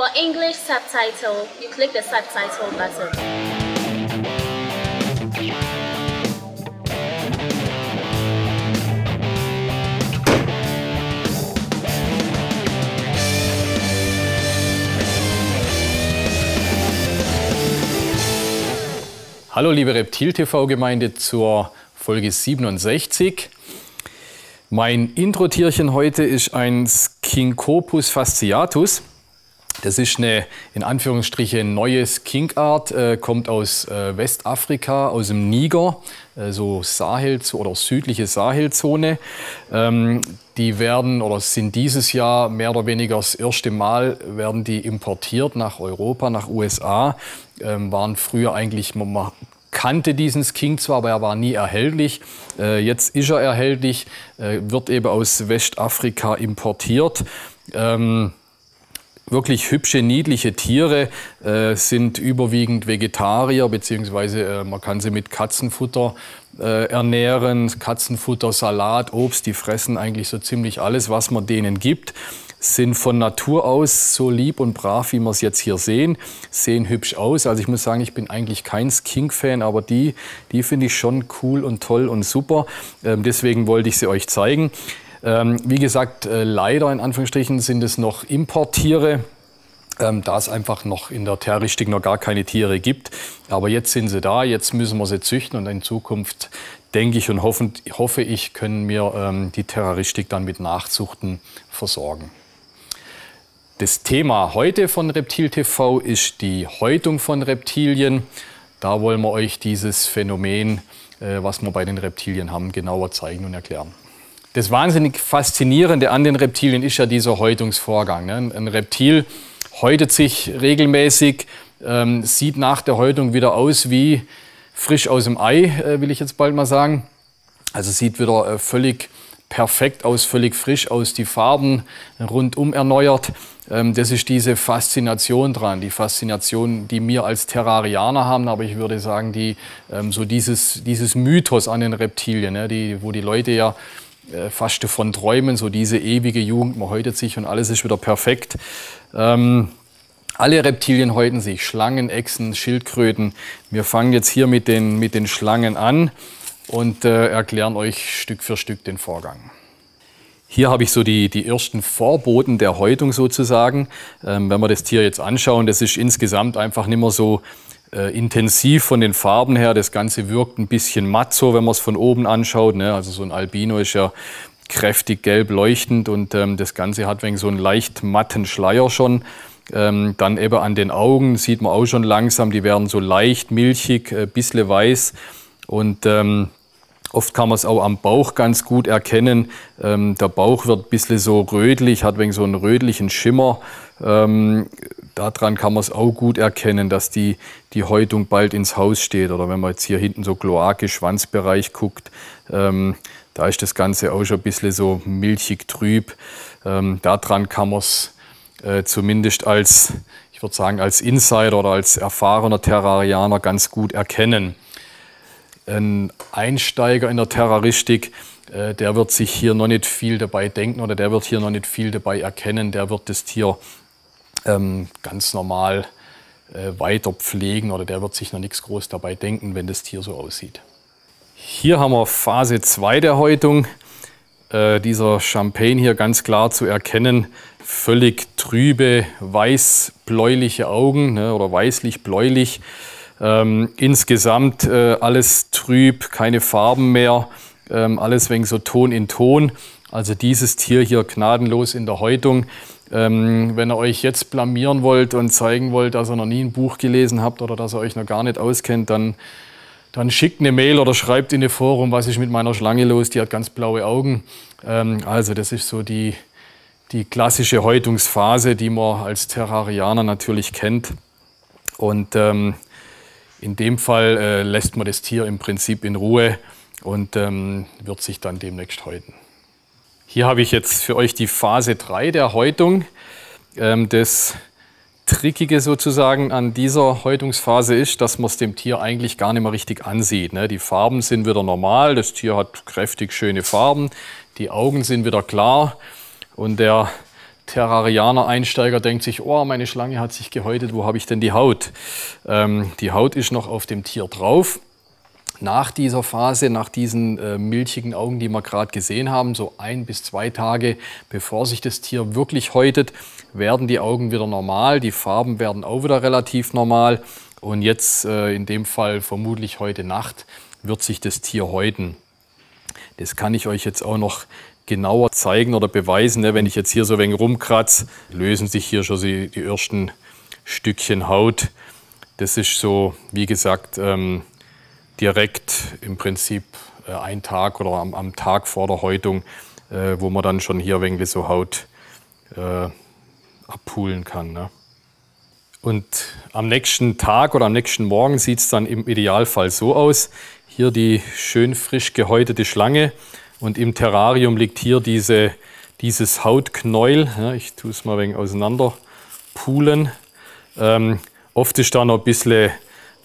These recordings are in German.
For English subtitle, you click the subtitle button. Hallo liebe Reptil-TV-Gemeinde zur Folge 67. Mein Intro-Tierchen heute ist ein Skinkopus fasciatus. Das ist eine in Anführungsstrichen neue Skinkart, äh, kommt aus äh, Westafrika, aus dem Niger, äh, so Sahel oder südliche Sahelzone. Ähm, die werden oder sind dieses Jahr mehr oder weniger das erste Mal werden die importiert nach Europa, nach USA. Ähm, waren früher eigentlich man kannte diesen Skink zwar, aber er war nie erhältlich. Äh, jetzt ist er erhältlich, äh, wird eben aus Westafrika importiert. Ähm, wirklich hübsche, niedliche Tiere, äh, sind überwiegend Vegetarier, beziehungsweise äh, man kann sie mit Katzenfutter äh, ernähren. Katzenfutter, Salat, Obst, die fressen eigentlich so ziemlich alles, was man denen gibt. Sind von Natur aus so lieb und brav, wie wir es jetzt hier sehen. Sehen hübsch aus. Also ich muss sagen, ich bin eigentlich kein Skink-Fan, aber die, die finde ich schon cool und toll und super. Ähm, deswegen wollte ich sie euch zeigen. Ähm, wie gesagt, äh, leider in Anführungsstrichen sind es noch Importtiere, ähm, da es einfach noch in der Terroristik noch gar keine Tiere gibt. Aber jetzt sind sie da, jetzt müssen wir sie züchten und in Zukunft denke ich und hoffen, hoffe ich, können wir ähm, die Terroristik dann mit Nachzuchten versorgen. Das Thema heute von Reptil TV ist die Häutung von Reptilien. Da wollen wir euch dieses Phänomen, äh, was wir bei den Reptilien haben, genauer zeigen und erklären. Das wahnsinnig Faszinierende an den Reptilien ist ja dieser Häutungsvorgang. Ne? Ein Reptil häutet sich regelmäßig, ähm, sieht nach der Häutung wieder aus wie frisch aus dem Ei, äh, will ich jetzt bald mal sagen. Also sieht wieder äh, völlig perfekt aus, völlig frisch aus, die Farben rundum erneuert. Ähm, das ist diese Faszination dran, die Faszination, die wir als Terrarianer haben, aber ich würde sagen, die, ähm, so dieses, dieses Mythos an den Reptilien, ne? die, wo die Leute ja äh, fast davon träumen, so diese ewige Jugend, man häutet sich und alles ist wieder perfekt. Ähm, alle Reptilien häuten sich, Schlangen, Echsen, Schildkröten. Wir fangen jetzt hier mit den, mit den Schlangen an und äh, erklären euch Stück für Stück den Vorgang. Hier habe ich so die, die ersten Vorboten der Häutung sozusagen. Ähm, wenn wir das Tier jetzt anschauen, das ist insgesamt einfach nicht mehr so äh, intensiv von den Farben her. Das Ganze wirkt ein bisschen matt so, wenn man es von oben anschaut. Ne? Also so ein Albino ist ja kräftig gelb leuchtend und ähm, das Ganze hat wegen so einen leicht matten Schleier schon. Ähm, dann eben an den Augen sieht man auch schon langsam, die werden so leicht milchig, äh, bisschen weiß und ähm, Oft kann man es auch am Bauch ganz gut erkennen. Ähm, der Bauch wird ein bisschen so rötlich, hat wegen so einen rötlichen Schimmer. Ähm, daran kann man es auch gut erkennen, dass die, die Häutung bald ins Haus steht. Oder wenn man jetzt hier hinten so Kloake, Schwanzbereich guckt, ähm, da ist das Ganze auch schon ein bisschen so milchig trüb. Ähm, daran kann man es äh, zumindest als, ich würde sagen, als Insider oder als erfahrener Terrarianer ganz gut erkennen ein Einsteiger in der Terroristik, äh, der wird sich hier noch nicht viel dabei denken oder der wird hier noch nicht viel dabei erkennen. Der wird das Tier ähm, ganz normal äh, weiter pflegen oder der wird sich noch nichts groß dabei denken, wenn das Tier so aussieht. Hier haben wir Phase 2 der Häutung. Äh, dieser Champagne hier ganz klar zu erkennen, völlig trübe, weiß-bläuliche Augen ne, oder weißlich-bläulich. Ähm, insgesamt äh, alles trüb, keine Farben mehr, ähm, alles wegen so Ton in Ton. Also dieses Tier hier gnadenlos in der Häutung. Ähm, wenn ihr euch jetzt blamieren wollt und zeigen wollt, dass ihr noch nie ein Buch gelesen habt oder dass ihr euch noch gar nicht auskennt, dann, dann schickt eine Mail oder schreibt in ein Forum, was ist mit meiner Schlange los, die hat ganz blaue Augen. Ähm, also das ist so die, die klassische Häutungsphase, die man als Terrarianer natürlich kennt. Und ähm, in dem Fall äh, lässt man das Tier im Prinzip in Ruhe und ähm, wird sich dann demnächst häuten. Hier habe ich jetzt für euch die Phase 3 der Häutung. Ähm, das Trickige sozusagen an dieser Häutungsphase ist, dass man es dem Tier eigentlich gar nicht mehr richtig ansieht. Ne? Die Farben sind wieder normal, das Tier hat kräftig schöne Farben, die Augen sind wieder klar und der Terrarianer-Einsteiger denkt sich, oh, meine Schlange hat sich gehäutet, wo habe ich denn die Haut? Ähm, die Haut ist noch auf dem Tier drauf. Nach dieser Phase, nach diesen äh, milchigen Augen, die wir gerade gesehen haben, so ein bis zwei Tage bevor sich das Tier wirklich häutet, werden die Augen wieder normal, die Farben werden auch wieder relativ normal und jetzt äh, in dem Fall vermutlich heute Nacht wird sich das Tier häuten. Das kann ich euch jetzt auch noch genauer zeigen oder beweisen. Ne? Wenn ich jetzt hier so ein wenig rumkratze, lösen sich hier schon die, die ersten Stückchen Haut. Das ist so, wie gesagt, ähm, direkt im Prinzip äh, ein Tag oder am, am, Tag vor der Häutung, äh, wo man dann schon hier ein wenig so Haut äh, abpulen kann. Ne? Und am nächsten Tag oder am nächsten Morgen sieht es dann im Idealfall so aus. Hier die schön frisch gehäutete Schlange und im Terrarium liegt hier diese, dieses Hautknäuel. Ja, ich tue es mal wenig auseinander pulen. Ähm, oft ist da noch ein bisschen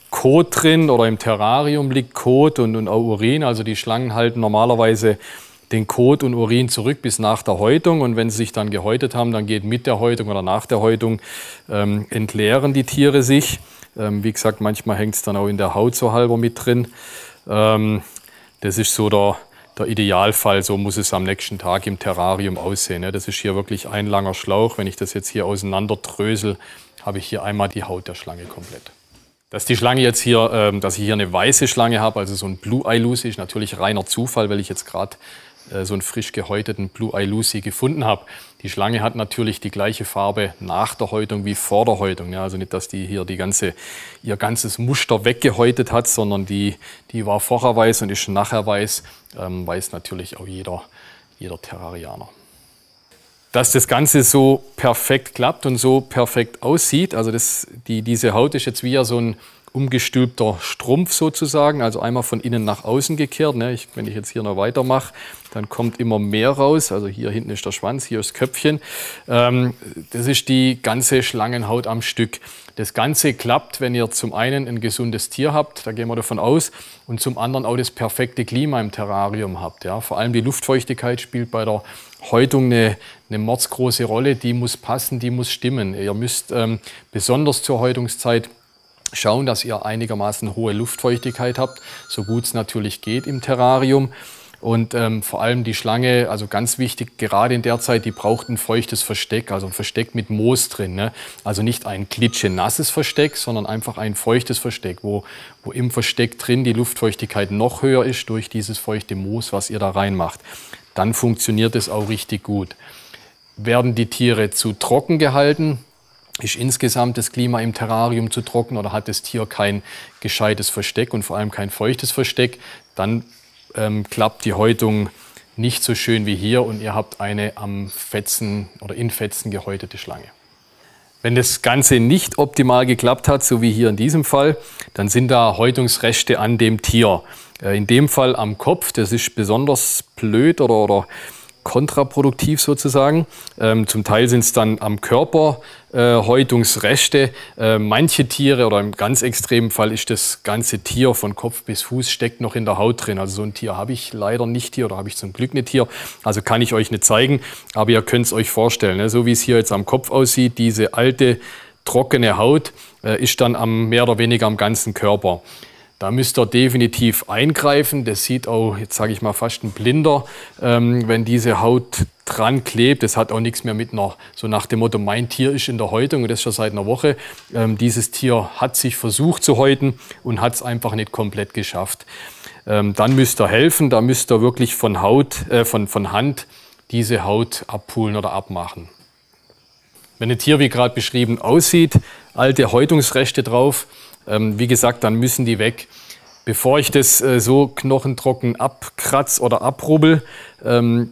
Kot drin oder im Terrarium liegt Kot und, und auch Urin. Also die Schlangen halten normalerweise den Kot und Urin zurück bis nach der Häutung. Und wenn sie sich dann gehäutet haben, dann geht mit der Häutung oder nach der Häutung, ähm, entleeren die Tiere sich. Ähm, wie gesagt, manchmal hängt es dann auch in der Haut so halber mit drin. Ähm, das ist so der, der Idealfall, so muss es am nächsten Tag im Terrarium aussehen. Das ist hier wirklich ein langer Schlauch. Wenn ich das jetzt hier auseinander drösel, habe ich hier einmal die Haut der Schlange komplett. Dass die Schlange jetzt hier, ähm, dass ich hier eine weiße Schlange habe, also so ein Blue Eye Lucy, ist natürlich reiner Zufall, weil ich jetzt gerade äh, so einen frisch gehäuteten Blue Eye Lucy gefunden habe. Die Schlange hat natürlich die gleiche Farbe nach der Häutung wie vor der Häutung. Ja, also nicht, dass die hier die ganze, ihr ganzes Muster weggehäutet hat, sondern die, die war vorher weiß und ist nachher weiß. Ähm, weiß natürlich auch jeder, jeder Terrarianer. Dass das Ganze so perfekt klappt und so perfekt aussieht, also das, die, diese Haut ist jetzt wie ja so ein umgestülpter Strumpf sozusagen, also einmal von innen nach außen gekehrt. Ne? Ich, wenn ich jetzt hier noch weitermache, dann kommt immer mehr raus. Also hier hinten ist der Schwanz, hier ist das Köpfchen. Ähm, das ist die ganze Schlangenhaut am Stück. Das Ganze klappt, wenn ihr zum einen ein gesundes Tier habt, da gehen wir davon aus, und zum anderen auch das perfekte Klima im Terrarium habt. Ja? Vor allem die Luftfeuchtigkeit spielt bei der Häutung eine, eine mordsgroße Rolle. Die muss passen, die muss stimmen. Ihr müsst ähm, besonders zur Häutungszeit schauen, dass ihr einigermaßen hohe Luftfeuchtigkeit habt, so gut es natürlich geht im Terrarium. Und ähm, vor allem die Schlange, also ganz wichtig, gerade in der Zeit, die braucht ein feuchtes Versteck, also ein Versteck mit Moos drin. Ne? Also nicht ein klitschenasses Versteck, sondern einfach ein feuchtes Versteck, wo, wo im Versteck drin die Luftfeuchtigkeit noch höher ist durch dieses feuchte Moos, was ihr da reinmacht. Dann funktioniert es auch richtig gut. Werden die Tiere zu trocken gehalten, ist insgesamt das Klima im Terrarium zu trocken oder hat das Tier kein gescheites Versteck und vor allem kein feuchtes Versteck, dann ähm, klappt die Häutung nicht so schön wie hier und ihr habt eine am Fetzen oder in Fetzen gehäutete Schlange. Wenn das Ganze nicht optimal geklappt hat, so wie hier in diesem Fall, dann sind da Häutungsreste an dem Tier. Äh, in dem Fall am Kopf, das ist besonders blöd oder, oder kontraproduktiv sozusagen. Ähm, zum Teil sind es dann am Körper Häutungsreste. Äh, manche Tiere oder im ganz extremen Fall ist das ganze Tier von Kopf bis Fuß steckt noch in der Haut drin. Also so ein Tier habe ich leider nicht hier oder habe ich zum Glück nicht hier. Also kann ich euch nicht zeigen, aber ihr könnt es euch vorstellen. Ne? So wie es hier jetzt am Kopf aussieht, diese alte trockene Haut äh, ist dann am, mehr oder weniger am ganzen Körper. Da müsst ihr definitiv eingreifen. Das sieht auch, jetzt sage ich mal, fast ein Blinder, ähm, wenn diese Haut dran klebt. Das hat auch nichts mehr mit einer, so nach dem Motto, mein Tier ist in der Häutung und das schon seit einer Woche. Ähm, dieses Tier hat sich versucht zu häuten und hat es einfach nicht komplett geschafft. Ähm, dann müsst ihr helfen, da müsst ihr wirklich von, Haut, äh, von, von Hand diese Haut abpulen oder abmachen. Wenn ein Tier wie gerade beschrieben aussieht, alte Häutungsrechte drauf, ähm, wie gesagt, dann müssen die weg. Bevor ich das äh, so knochentrocken abkratz oder abrubbel, ähm,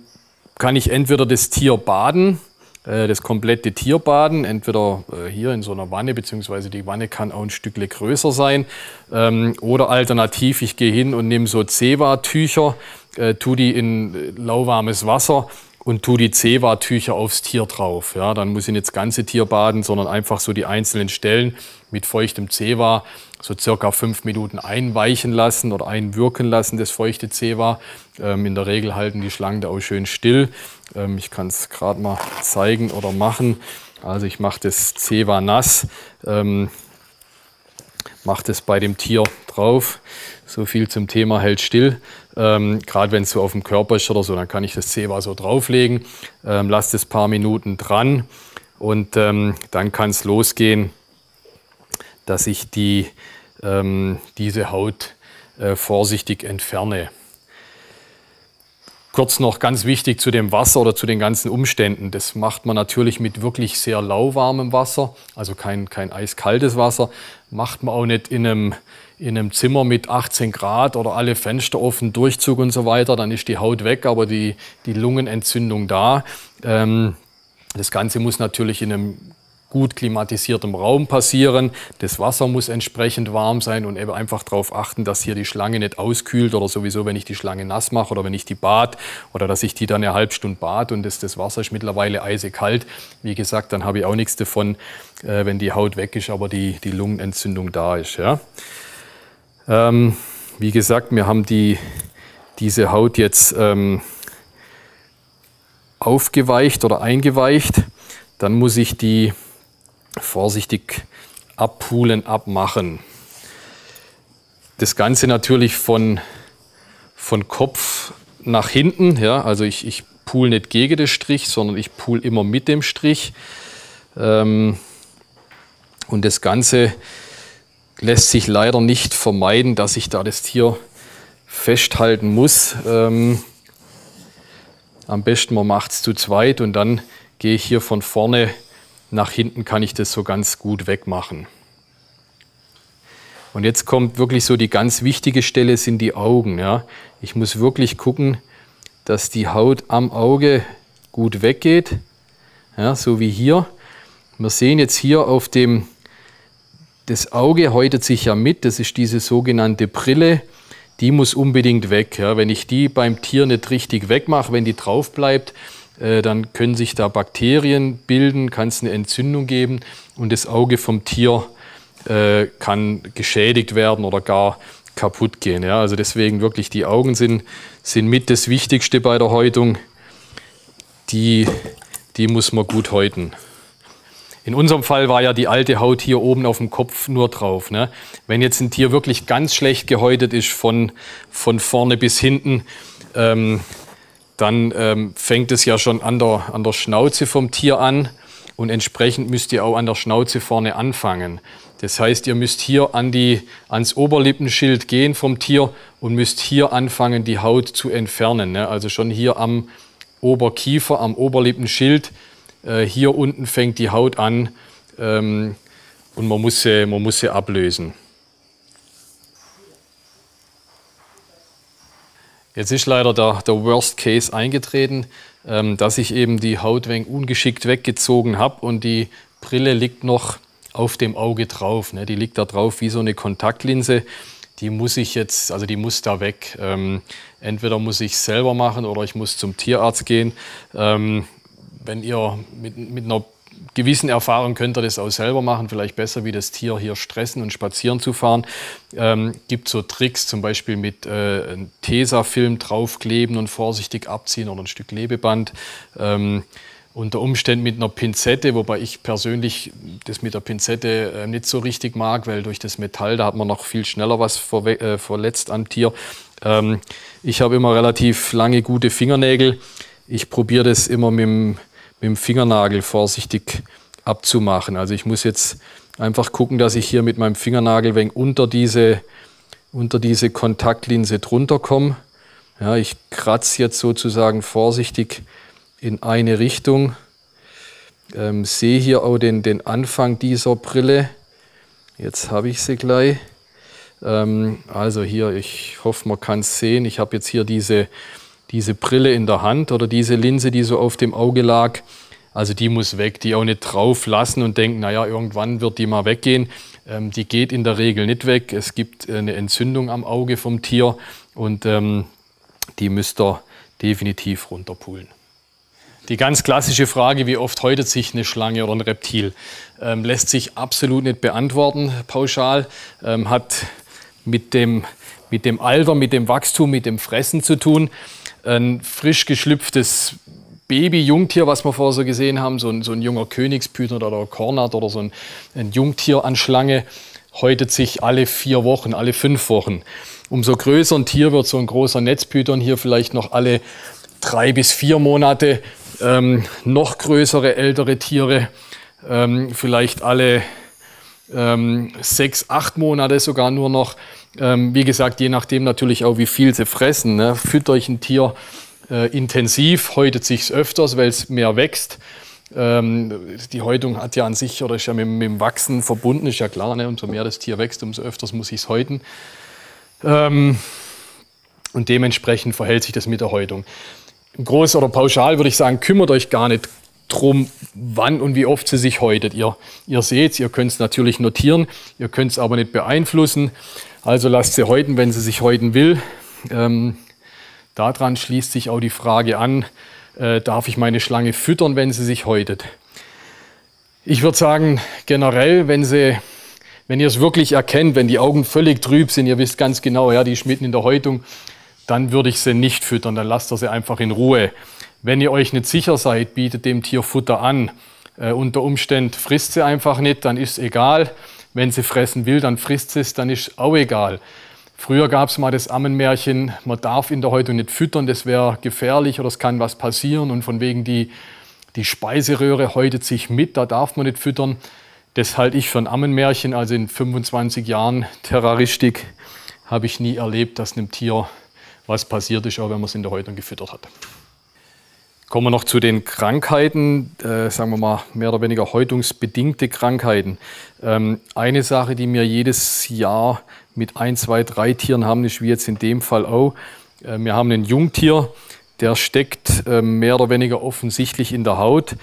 kann ich entweder das Tier baden, äh, das komplette Tier baden, entweder äh, hier in so einer Wanne, beziehungsweise die Wanne kann auch ein Stückle größer sein, ähm, oder alternativ, ich gehe hin und nehme so Zewa-Tücher, äh, tue die in lauwarmes Wasser und tue die Zewa-Tücher aufs Tier drauf. Ja, dann muss ich nicht das ganze Tier baden, sondern einfach so die einzelnen Stellen mit feuchtem Zewa so circa fünf Minuten einweichen lassen oder einwirken lassen, das feuchte Zewa. Ähm, in der Regel halten die Schlangen da auch schön still. Ähm, ich kann es gerade mal zeigen oder machen. Also ich mache das Zewa nass, ähm, mache das bei dem Tier drauf. So viel zum Thema hält still. Ähm, Gerade wenn es so auf dem Körper ist oder so, dann kann ich das Zewa so drauflegen, ähm, lasse das paar Minuten dran und ähm, dann kann es losgehen, dass ich die, ähm, diese Haut äh, vorsichtig entferne. Kurz noch ganz wichtig zu dem Wasser oder zu den ganzen Umständen. Das macht man natürlich mit wirklich sehr lauwarmem Wasser, also kein, kein eiskaltes Wasser. Macht man auch nicht in einem, in einem Zimmer mit 18 Grad oder alle Fenster offen, Durchzug und so weiter. Dann ist die Haut weg, aber die, die Lungenentzündung da. Ähm, das Ganze muss natürlich in einem gut klimatisiertem Raum passieren. Das Wasser muss entsprechend warm sein und eben einfach darauf achten, dass hier die Schlange nicht auskühlt oder sowieso, wenn ich die Schlange nass mache oder wenn ich die bad oder dass ich die dann eine halbe Stunde bad und das, das Wasser ist mittlerweile eisekalt. Wie gesagt, dann habe ich auch nichts davon, äh, wenn die Haut weg ist, aber die, die Lungenentzündung da ist. Ja. Ähm, wie gesagt, wir haben die, diese Haut jetzt ähm, aufgeweicht oder eingeweicht. Dann muss ich die vorsichtig abpulen, abmachen. Das Ganze natürlich von, von Kopf nach hinten. Ja, also ich, ich pool nicht gegen den Strich, sondern ich pool immer mit dem Strich. Ähm, und das Ganze lässt sich leider nicht vermeiden, dass ich da das Tier festhalten muss. Ähm, am besten man macht es zu zweit und dann gehe ich hier von vorne nach hinten kann ich das so ganz gut wegmachen. Und jetzt kommt wirklich so die ganz wichtige Stelle, sind die Augen. Ja. Ich muss wirklich gucken, dass die Haut am Auge gut weggeht, ja, so wie hier. Wir sehen jetzt hier auf dem, das Auge häutet sich ja mit, das ist diese sogenannte Brille, die muss unbedingt weg. Ja. Wenn ich die beim Tier nicht richtig wegmache, wenn die drauf bleibt, äh, dann können sich da Bakterien bilden, kann es eine Entzündung geben und das Auge vom Tier äh, kann geschädigt werden oder gar kaputt gehen. Ja? Also deswegen wirklich die Augen sind, sind mit das Wichtigste bei der Häutung. Die, die muss man gut häuten. In unserem Fall war ja die alte Haut hier oben auf dem Kopf nur drauf. Ne? Wenn jetzt ein Tier wirklich ganz schlecht gehäutet ist, von, von vorne bis hinten, ähm, dann ähm, fängt es ja schon an der, an der Schnauze vom Tier an und entsprechend müsst ihr auch an der Schnauze vorne anfangen. Das heißt, ihr müsst hier an die, ans Oberlippenschild gehen vom Tier und müsst hier anfangen, die Haut zu entfernen. Ne? Also schon hier am Oberkiefer, am Oberlippenschild, hier unten fängt die Haut an ähm, und man muss, sie, man muss sie ablösen. Jetzt ist leider der, der Worst Case eingetreten, ähm, dass ich eben die Haut ungeschickt weggezogen habe und die Brille liegt noch auf dem Auge drauf. Ne? Die liegt da drauf wie so eine Kontaktlinse. Die muss ich jetzt, also die muss da weg. Ähm, entweder muss ich selber machen oder ich muss zum Tierarzt gehen. Ähm, wenn ihr mit, mit einer gewissen Erfahrung könnt ihr das auch selber machen, vielleicht besser wie das Tier hier stressen und spazieren zu fahren. Ähm, gibt so Tricks, zum Beispiel mit äh, Tesafilm draufkleben und vorsichtig abziehen oder ein Stück Lebeband. Ähm, unter Umständen mit einer Pinzette, wobei ich persönlich das mit der Pinzette äh, nicht so richtig mag, weil durch das Metall, da hat man noch viel schneller was äh, verletzt am Tier. Ähm, ich habe immer relativ lange gute Fingernägel. Ich probiere das immer mit dem mit dem Fingernagel vorsichtig abzumachen. Also ich muss jetzt einfach gucken, dass ich hier mit meinem Fingernagel wenig unter diese, unter diese Kontaktlinse drunter komme. Ja, ich kratze jetzt sozusagen vorsichtig in eine Richtung. Ähm, sehe hier auch den, den Anfang dieser Brille. Jetzt habe ich sie gleich. Ähm, also hier, ich hoffe, man kann es sehen. Ich habe jetzt hier diese diese Brille in der Hand oder diese Linse, die so auf dem Auge lag, also die muss weg, die auch nicht drauf lassen und denken, naja, irgendwann wird die mal weggehen. Ähm, die geht in der Regel nicht weg. Es gibt äh, eine Entzündung am Auge vom Tier und ähm, die müsst ihr definitiv runterpulen. Die ganz klassische Frage, wie oft häutet sich eine Schlange oder ein Reptil, ähm, lässt sich absolut nicht beantworten pauschal, ähm, hat mit dem, mit dem Alter, mit dem Wachstum, mit dem Fressen zu tun. Ein frisch geschlüpftes Baby-Jungtier, was wir vorher so gesehen haben, so ein, so ein junger Königspython oder Kornat oder so ein, ein Jungtier an Schlange, häutet sich alle vier Wochen, alle fünf Wochen. Umso größer ein Tier wird so ein großer Netzpython hier vielleicht noch alle drei bis vier Monate ähm, noch größere, ältere Tiere, ähm, vielleicht alle ähm, sechs, acht Monate sogar nur noch. Ähm, wie gesagt, je nachdem natürlich auch, wie viel sie fressen. Ne? Fütter ich ein Tier äh, intensiv, häutet sich öfters, weil es mehr wächst. Ähm, die Häutung hat ja an sich oder ist ja mit, mit dem Wachsen verbunden, ist ja klar. Ne? Umso mehr das Tier wächst, umso öfters muss ich es häuten. Ähm, und dementsprechend verhält sich das mit der Häutung groß oder pauschal würde ich sagen, kümmert euch gar nicht drum, wann und wie oft sie sich häutet. Ihr, ihr seht ihr könnt es natürlich notieren, ihr könnt es aber nicht beeinflussen. Also lasst sie häuten, wenn sie sich häuten will. Ähm, daran schließt sich auch die Frage an, äh, darf ich meine Schlange füttern, wenn sie sich häutet? Ich würde sagen, generell, wenn, sie, wenn ihr es wirklich erkennt, wenn die Augen völlig trüb sind, ihr wisst ganz genau, ja, die ist mitten in der Häutung, dann würde ich sie nicht füttern, dann lasst ihr sie einfach in Ruhe. Wenn ihr euch nicht sicher seid, bietet dem Tier Futter an. Äh, unter Umständen frisst sie einfach nicht, dann ist es egal. Wenn sie fressen will, dann frisst sie es, dann ist auch egal. Früher gab es mal das Ammenmärchen, man darf in der Häutung nicht füttern, das wäre gefährlich oder es kann was passieren. Und von wegen die, die Speiseröhre häutet sich mit, da darf man nicht füttern. Das halte ich für ein Ammenmärchen. Also in 25 Jahren Terroristik habe ich nie erlebt, dass einem Tier was passiert ist, auch wenn man es in der Häutung gefüttert hat. Kommen wir noch zu den Krankheiten, äh, sagen wir mal mehr oder weniger häutungsbedingte Krankheiten. Ähm, eine Sache, die wir jedes Jahr mit ein, zwei, drei Tieren haben, ist wie jetzt in dem Fall auch. Äh, wir haben ein Jungtier, der steckt äh, mehr oder weniger offensichtlich in der Haut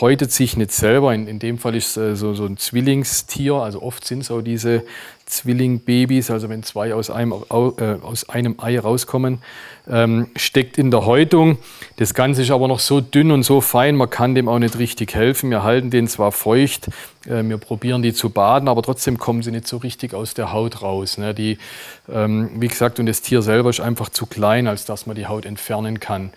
häutet sich nicht selber. In, in dem Fall ist es äh, so, so, ein Zwillingstier. Also oft sind es auch diese Zwillingbabys, also wenn zwei aus einem, äh, aus einem Ei rauskommen, ähm, steckt in der Häutung. Das Ganze ist aber noch so dünn und so fein, man kann dem auch nicht richtig helfen. Wir halten den zwar feucht, äh, wir probieren die zu baden, aber trotzdem kommen sie nicht so richtig aus der Haut raus. Ne? Die, ähm, wie gesagt, und das Tier selber ist einfach zu klein, als dass man die Haut entfernen kann.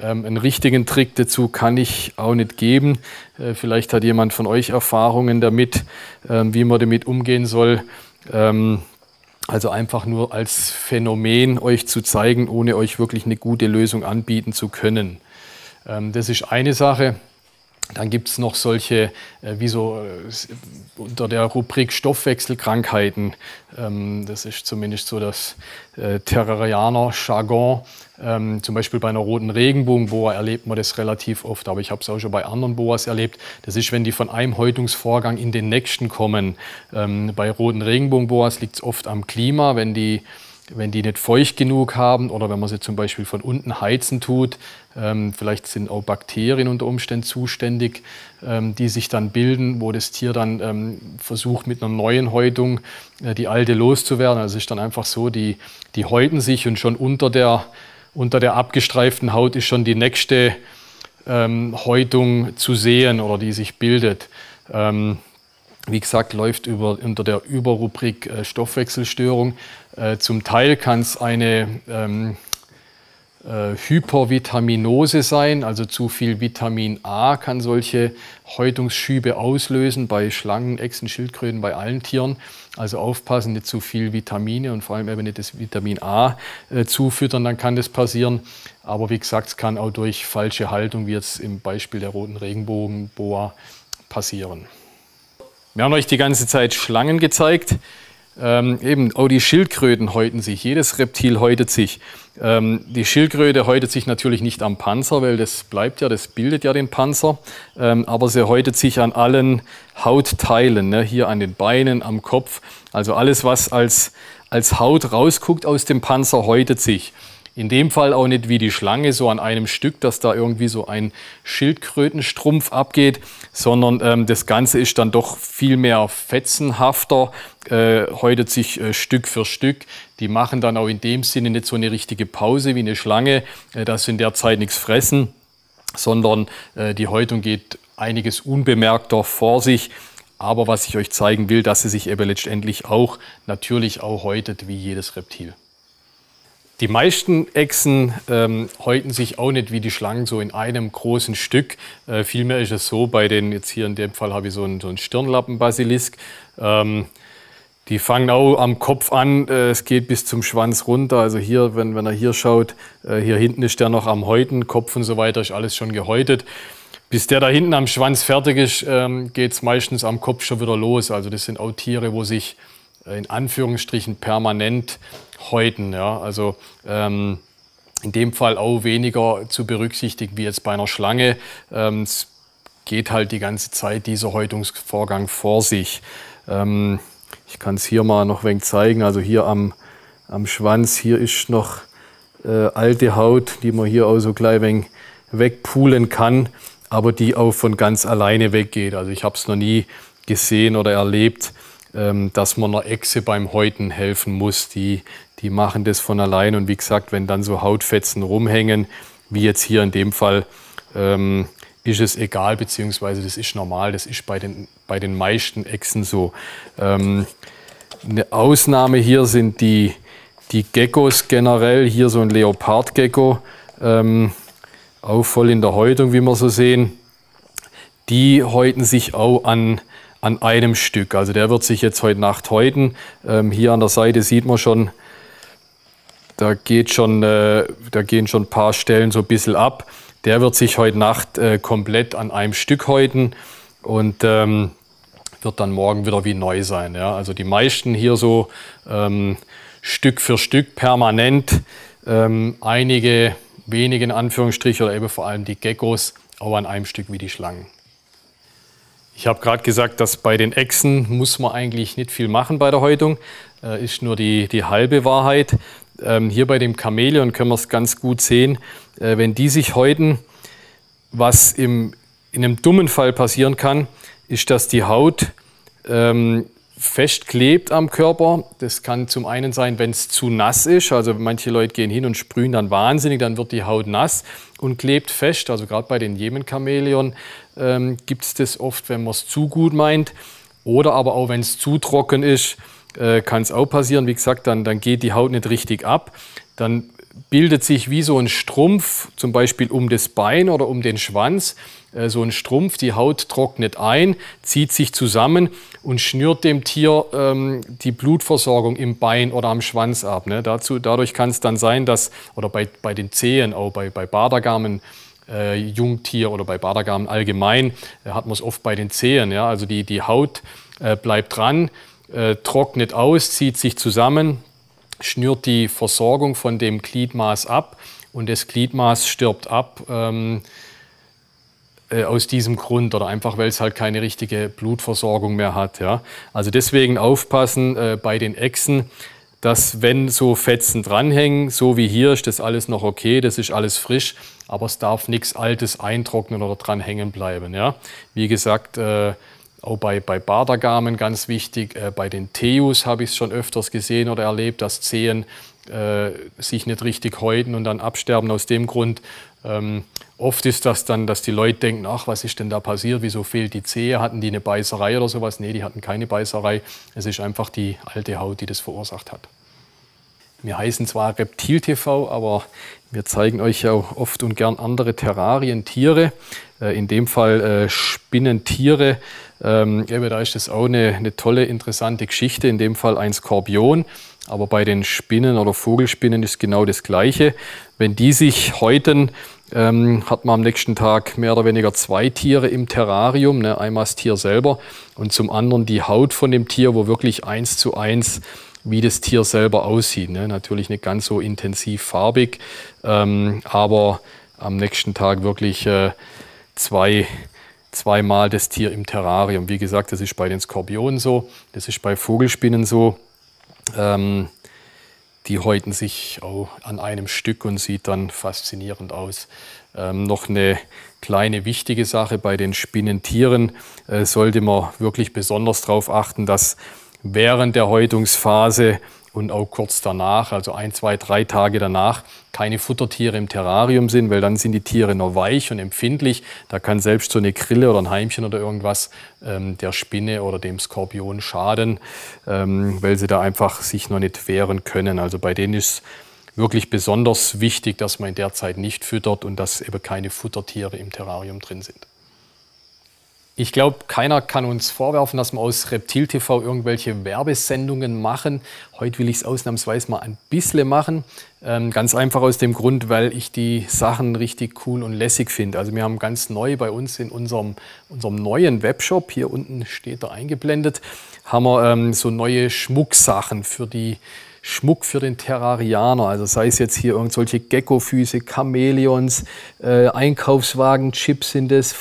Ähm, einen richtigen Trick dazu kann ich auch nicht geben. Äh, vielleicht hat jemand von euch Erfahrungen damit, ähm, wie man damit umgehen soll. Ähm, also einfach nur als Phänomen euch zu zeigen, ohne euch wirklich eine gute Lösung anbieten zu können. Ähm, das ist eine Sache. Dann gibt es noch solche, äh, wie so äh, unter der Rubrik Stoffwechselkrankheiten. Ähm, das ist zumindest so das äh, Terrarianer-Jargon. Ähm, zum Beispiel bei einer roten Regenbogenboa erlebt man das relativ oft, aber ich habe es auch schon bei anderen Boas erlebt. Das ist, wenn die von einem Häutungsvorgang in den nächsten kommen. Ähm, bei roten Regenbogenboas liegt es oft am Klima, wenn die wenn die nicht feucht genug haben oder wenn man sie zum Beispiel von unten heizen tut, ähm, vielleicht sind auch Bakterien unter Umständen zuständig, ähm, die sich dann bilden, wo das Tier dann ähm, versucht mit einer neuen Häutung äh, die alte loszuwerden. Also es ist dann einfach so, die, die häuten sich und schon unter der, unter der abgestreiften Haut ist schon die nächste ähm, Häutung zu sehen oder die sich bildet. Wie gesagt, läuft über, unter der Überrubrik äh, Stoffwechselstörung. Äh, zum Teil kann es eine ähm, äh, Hypervitaminose sein, also zu viel Vitamin A kann solche Häutungsschübe auslösen bei Schlangen, Echsen, Schildkröten, bei allen Tieren. Also aufpassen, nicht zu viel Vitamine und vor allem eben nicht das Vitamin A äh, zufüttern, dann kann das passieren. Aber wie gesagt, es kann auch durch falsche Haltung, wie jetzt im Beispiel der roten Regenbogenboa, passieren. Wir haben euch die ganze Zeit Schlangen gezeigt. Ähm, eben, auch die Schildkröten häuten sich. Jedes Reptil häutet sich. Ähm, die Schildkröte häutet sich natürlich nicht am Panzer, weil das bleibt ja, das bildet ja den Panzer. Ähm, aber sie häutet sich an allen Hautteilen, ne? hier an den Beinen, am Kopf. Also alles, was als, als Haut rausguckt aus dem Panzer, häutet sich. In dem Fall auch nicht wie die Schlange, so an einem Stück, dass da irgendwie so ein Schildkrötenstrumpf abgeht, sondern ähm, das Ganze ist dann doch viel mehr fetzenhafter, äh, häutet sich äh, Stück für Stück. Die machen dann auch in dem Sinne nicht so eine richtige Pause wie eine Schlange, äh, dass sie in der Zeit nichts fressen sondern äh, die Häutung geht einiges unbemerkter vor sich. Aber was ich euch zeigen will, dass sie sich eben letztendlich auch natürlich auch häutet wie jedes Reptil. Die meisten Echsen ähm, häuten sich auch nicht wie die Schlangen so in einem großen Stück. Äh, vielmehr ist es so, bei den, jetzt hier in dem Fall habe ich so einen, so einen Stirnlappenbasilisk. Ähm, die fangen auch am Kopf an, äh, es geht bis zum Schwanz runter. Also hier, wenn, wenn er hier schaut, äh, hier hinten ist der noch am Häuten, Kopf und so weiter ist alles schon gehäutet. Bis der da hinten am Schwanz fertig ist, ähm, geht es meistens am Kopf schon wieder los. Also das sind auch Tiere, wo sich in Anführungsstrichen permanent häuten. Ja? Also ähm, in dem Fall auch weniger zu berücksichtigen wie jetzt bei einer Schlange. Ähm, es geht halt die ganze Zeit dieser Häutungsvorgang vor sich. Ähm, ich kann es hier mal noch ein wenig zeigen. Also hier am, am Schwanz, hier ist noch äh, alte Haut, die man hier auch so gleich ein wenig wegpulen kann, aber die auch von ganz alleine weggeht. Also ich habe es noch nie gesehen oder erlebt, dass man einer Echse beim Häuten helfen muss. Die, die machen das von allein. Und wie gesagt, wenn dann so Hautfetzen rumhängen, wie jetzt hier in dem Fall, ähm, ist es egal, beziehungsweise das ist normal. Das ist bei den, bei den meisten Echsen so. Ähm, eine Ausnahme hier sind die, die Geckos generell. Hier so ein Leopardgecko, ähm, auch voll in der Häutung, wie wir so sehen. Die häuten sich auch an an einem Stück. Also der wird sich jetzt heute Nacht häuten. Ähm, hier an der Seite sieht man schon, da, geht schon, äh, da gehen schon ein paar Stellen so ein bisschen ab. Der wird sich heute Nacht äh, komplett an einem Stück häuten und ähm, wird dann morgen wieder wie neu sein. Ja? Also die meisten hier so ähm, Stück für Stück permanent. Ähm, einige wenige in Anführungsstrichen oder eben vor allem die Geckos auch an einem Stück wie die Schlangen. Ich habe gerade gesagt, dass bei den Echsen muss man eigentlich nicht viel machen bei der Häutung. Äh, ist nur die, die halbe Wahrheit. Ähm, hier bei dem Chamäleon können wir es ganz gut sehen. Äh, wenn die sich häuten, was im, in einem dummen Fall passieren kann, ist, dass die Haut ähm, festklebt am Körper. Das kann zum einen sein, wenn es zu nass ist. Also manche Leute gehen hin und sprühen dann wahnsinnig, dann wird die Haut nass und klebt fest. Also gerade bei den Jemen-Chamäleon ähm, gibt es das oft, wenn man es zu gut meint. Oder aber auch, wenn es zu trocken ist, äh, kann es auch passieren. Wie gesagt, dann, dann geht die Haut nicht richtig ab. Dann bildet sich wie so ein Strumpf, zum Beispiel um das Bein oder um den Schwanz, so ein Strumpf. Die Haut trocknet ein, zieht sich zusammen und schnürt dem Tier ähm, die Blutversorgung im Bein oder am Schwanz ab. Ne? Dazu, dadurch kann es dann sein, dass, oder bei, bei den Zehen, auch bei, bei Badergamen, äh, Jungtier oder bei Badergamen allgemein, äh, hat man es oft bei den Zehen. Ja? Also die, die Haut äh, bleibt dran, äh, trocknet aus, zieht sich zusammen, schnürt die Versorgung von dem Gliedmaß ab und das Gliedmaß stirbt ab ähm, äh, aus diesem Grund oder einfach, weil es halt keine richtige Blutversorgung mehr hat. Ja. Also deswegen aufpassen äh, bei den Echsen, dass wenn so Fetzen dranhängen, so wie hier, ist das alles noch okay, das ist alles frisch, aber es darf nichts Altes eintrocknen oder dran hängen bleiben. Ja. Wie gesagt, äh, auch bei, bei Badergamen ganz wichtig. Äh, bei den Theus habe ich es schon öfters gesehen oder erlebt, dass Zehen sich nicht richtig häuten und dann absterben aus dem Grund. Ähm, oft ist das dann, dass die Leute denken, ach, was ist denn da passiert, wieso fehlt die Zehe, hatten die eine Beißerei oder sowas? Nee, die hatten keine Beißerei. Es ist einfach die alte Haut, die das verursacht hat. Wir heißen zwar Reptil TV, aber wir zeigen euch ja auch oft und gern andere Terrarien, Tiere. Äh, in dem Fall äh, Spinnentiere. Ähm, da ist das auch eine, eine tolle, interessante Geschichte. In dem Fall ein Skorpion. Aber bei den Spinnen oder Vogelspinnen ist genau das Gleiche. Wenn die sich häuten, ähm, hat man am nächsten Tag mehr oder weniger zwei Tiere im Terrarium. Ne? Einmal das Tier selber und zum anderen die Haut von dem Tier, wo wirklich eins zu eins wie das Tier selber aussieht. Ne? Natürlich nicht ganz so intensiv farbig, ähm, aber am nächsten Tag wirklich äh, zwei zweimal das Tier im Terrarium. Wie gesagt, das ist bei den Skorpionen so, das ist bei Vogelspinnen so. Ähm, die häuten sich auch an einem Stück und sieht dann faszinierend aus. Ähm, noch eine kleine wichtige Sache bei den Spinnentieren äh, sollte man wirklich besonders darauf achten, dass während der Häutungsphase und auch kurz danach, also ein, zwei, drei Tage danach, keine Futtertiere im Terrarium sind, weil dann sind die Tiere noch weich und empfindlich. Da kann selbst so eine Grille oder ein Heimchen oder irgendwas ähm, der Spinne oder dem Skorpion schaden, ähm, weil sie da einfach sich noch nicht wehren können. Also bei denen ist wirklich besonders wichtig, dass man in der Zeit nicht füttert und dass eben keine Futtertiere im Terrarium drin sind. Ich glaube, keiner kann uns vorwerfen, dass wir aus Reptil TV irgendwelche Werbesendungen machen. Heute will ich es ausnahmsweise mal ein bisschen machen. Ähm, ganz einfach aus dem Grund, weil ich die Sachen richtig cool und lässig finde. Also wir haben ganz neu bei uns in unserem, unserem neuen Webshop, hier unten steht er eingeblendet, haben wir ähm, so neue Schmucksachen für die Schmuck für den Terrarianer. Also sei es jetzt hier irgendwelche Geckofüße, Chamäleons, äh, Einkaufswagen, Chips sind es,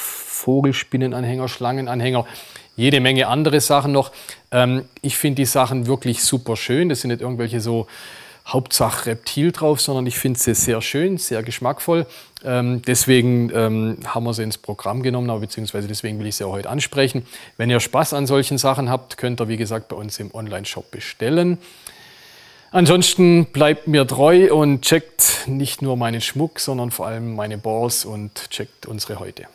Vogelspinnenanhänger, Schlangenanhänger, jede Menge andere Sachen noch. Ähm, ich finde die Sachen wirklich super schön. Das sind nicht irgendwelche so Hauptsache Reptil drauf, sondern ich finde sie sehr schön, sehr geschmackvoll. Ähm, deswegen ähm, haben wir sie ins Programm genommen, aber beziehungsweise deswegen will ich sie auch heute ansprechen. Wenn ihr Spaß an solchen Sachen habt, könnt ihr wie gesagt bei uns im Online-Shop bestellen. Ansonsten bleibt mir treu und checkt nicht nur meinen Schmuck, sondern vor allem meine Balls und checkt unsere Häute.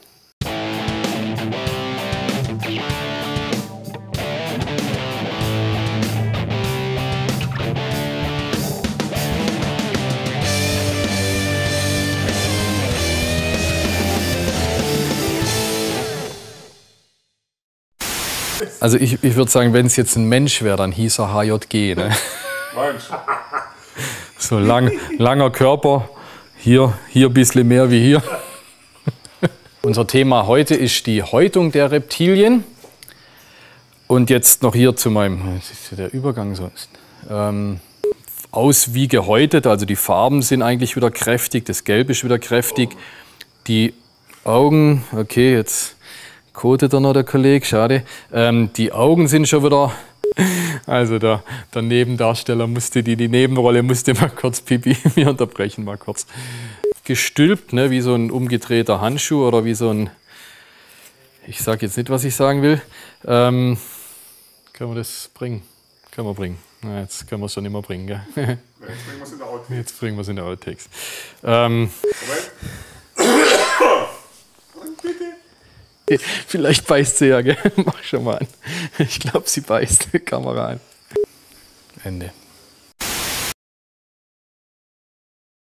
Also ich, ich würde sagen, wenn es jetzt ein Mensch wäre, dann hieß er HJG. Ne? So lang, langer Körper, hier, hier ein bisschen mehr wie hier. Unser Thema heute ist die Häutung der Reptilien. Und jetzt noch hier zu meinem, der Übergang so. Ähm, aus wie gehäutet, also die Farben sind eigentlich wieder kräftig, das Gelb ist wieder kräftig. Die Augen, okay, jetzt kotet er noch der Kollege, schade. Ähm, die Augen sind schon wieder, also der, der Nebendarsteller musste, die, die Nebenrolle musste mal kurz Pipi, wir unterbrechen mal kurz. Gestülpt, ne, wie so ein umgedrehter Handschuh oder wie so ein, ich sage jetzt nicht, was ich sagen will. Ähm, können wir das bringen? Können wir bringen. Na, jetzt können wir es schon immer bringen, gell? Jetzt bringen wir es in der Outtakes. Jetzt bringen wir es in der Outtakes. Ähm, Vielleicht beißt sie ja, gell? Mach schon mal an. Ich glaube, sie beißt. Kamera an. Ende.